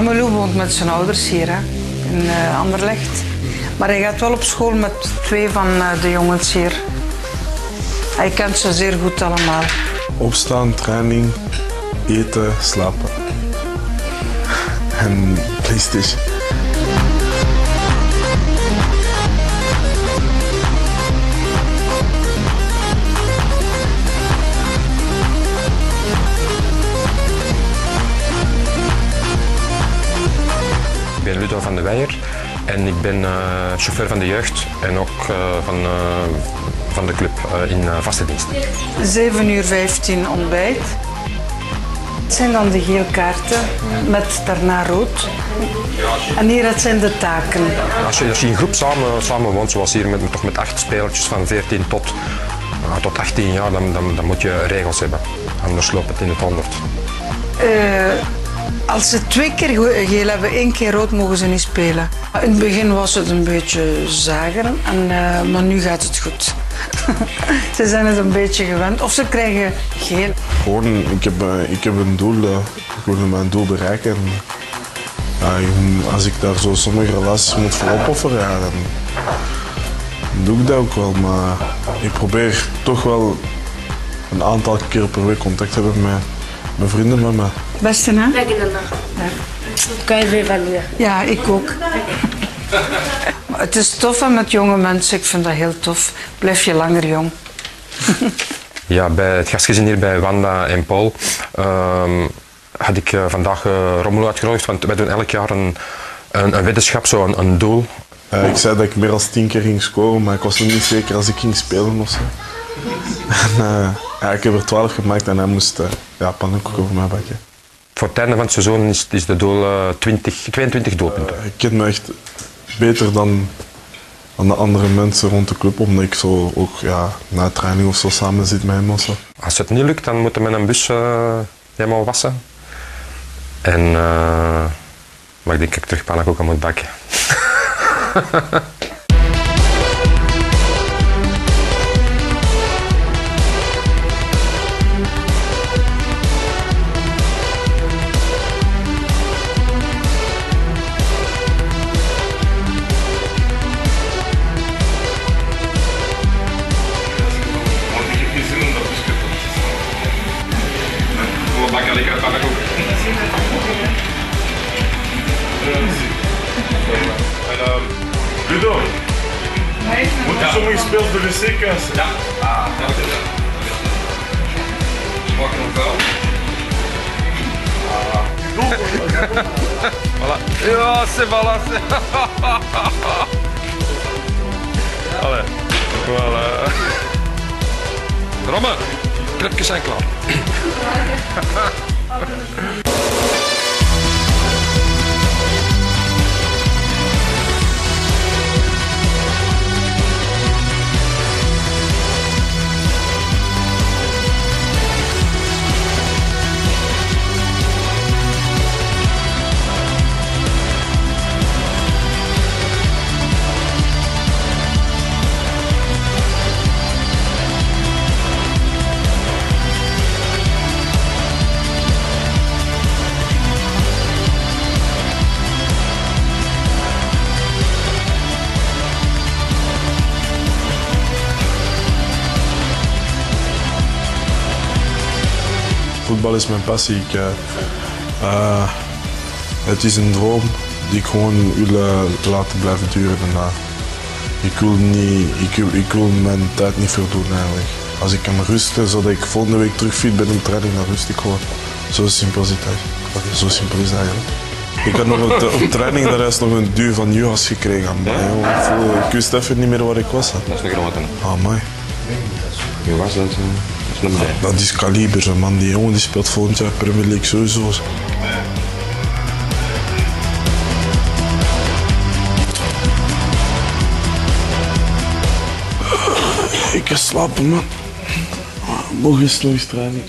Romelu woont met zijn ouders hier hè, in uh, Anderlecht. Maar hij gaat wel op school met twee van uh, de jongens hier. Hij kent ze zeer goed allemaal. Opstaan, training, eten, slapen. En PlayStation. Van de Weijer en ik ben uh, chauffeur van de jeugd en ook uh, van, uh, van de club in vaste dienst. 7 uur 15 ontbijt. Het zijn dan de geel kaarten met daarna rood. En hier het zijn de taken. Als je, als je in groep samen, samen woont, zoals hier met, toch met acht spelertjes van 14 tot, tot 18 jaar, dan, dan, dan moet je regels hebben. Anders loopt het in het honderd. Als ze twee keer geel hebben, één keer rood, mogen ze niet spelen. In het begin was het een beetje zageren, en, uh, maar nu gaat het goed. ze zijn het een beetje gewend. Of ze krijgen geel. Gewoon, ik heb, uh, ik heb een doel. Uh, ik wil mijn doel bereiken. En, als ik daar zo sommige relaties moet voor opofferen, ja, dan doe ik dat ook wel. Maar ik probeer toch wel een aantal keer per week contact te hebben met mijn vrienden met mij. Beste hè? Lekker dan. Ja. Kan je weer van weer? Ja, ik ook. het is tof met jonge mensen. Ik vind dat heel tof. Blijf je langer jong. ja, bij het gastgezin hier bij Wanda en Paul um, had ik uh, vandaag uh, Rommel uitgenodigd. Want wij doen elk jaar een, een, een weddenschap, zo een, een doel. Uh, ik zei dat ik meer dan tien keer ging scoren, maar ik was nog niet zeker als ik ging spelen of zo. en, ja, ik heb er 12 gemaakt en hij moest ja, pannenkoek over mij bakken. Voor het einde van het seizoen is, is de doel uh, 20, 22 doelpunten. Uh, ik ken me echt beter dan, dan de andere mensen rond de club, omdat ik zo ook ja, na training of zo samen zit met hem of zo. Als het niet lukt, dan moeten we met een bus uh, helemaal wassen. En, uh, maar ik denk dat ik terug aan moet bakken. Ludo, moet je sommige speels de wc-kuis? Ja. Ah, dank je Mag nog wel? voilà. Ja, c'est voilà. Allee, voilà. Romme, krepjes zijn klaar. Voetbal is mijn passie. Ik, uh, uh, het is een droom die ik gewoon wil uh, laten blijven duren. En, ik, wil niet, ik, wil, ik wil mijn tijd niet veel doen eigenlijk. Als ik kan rusten, zodat ik volgende week terug fit ben training, dan rust ik gewoon. Zo simpel is het Zo simpel is het eigenlijk. Ik had nog op, op training daar is nog een duur van Juhas gekregen. Maar, joh, ik wist even niet meer waar ik was. Dat is een grote. Ah, mooi. Wie was dat? Dat, dat is kaliber, man. Die jongen die speelt volgend jaar Premier League sowieso. Ik ga slapen, man. Morgen is nog training.